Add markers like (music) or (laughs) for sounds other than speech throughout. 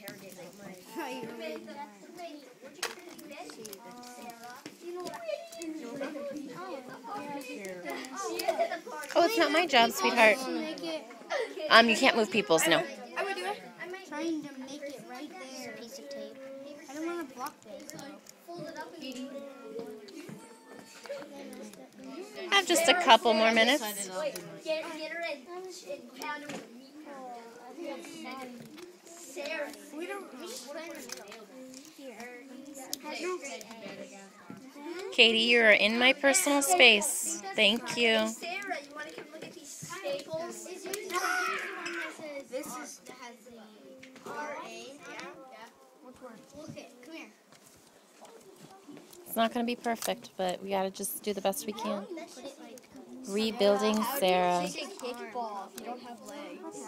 (laughs) Oh, oh, it's not my job, sweetheart. Um, you can't move people's, no. I would do it. I'm trying to make it right there. Piece of tape. I don't want to block this. i Have just a couple more minutes. Katie, you are in my personal space. Thank you. Sarah, you want to come look at these staples? This is has the R A. Yeah. Which one? Come here. It's not going to be perfect, but we got to just do the best we can. Put it like. Rebuilding Sarah. kickball if you don't have legs?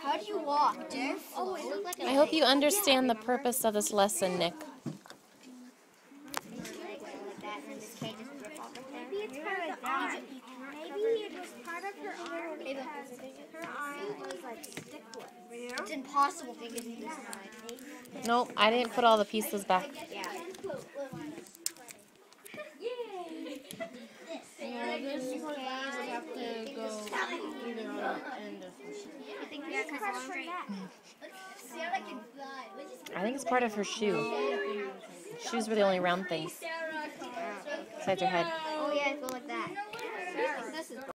How do you walk? Dare Oh, it looked like a I hope you understand the purpose of this lesson, Nick. Leg like that, and then this cage is rip off of there. Maybe it's part of the arm. Maybe it was part of her arm because her arm was like stick It's impossible to get this side. Nope, I didn't put all the pieces back. Yeah. (laughs) I think yeah, because it's straight. Sarah can fly. Let's just I think it's part of her shoe. Shoes were the only round things Head. Oh yeah, go like that. This is